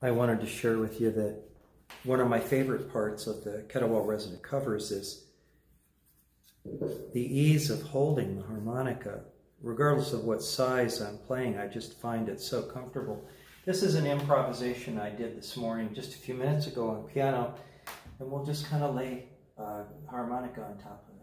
I wanted to share with you that one of my favorite parts of the Kettlewell Resonant covers is the ease of holding the harmonica. Regardless of what size I'm playing, I just find it so comfortable. This is an improvisation I did this morning, just a few minutes ago on piano, and we'll just kind of lay uh, harmonica on top of it.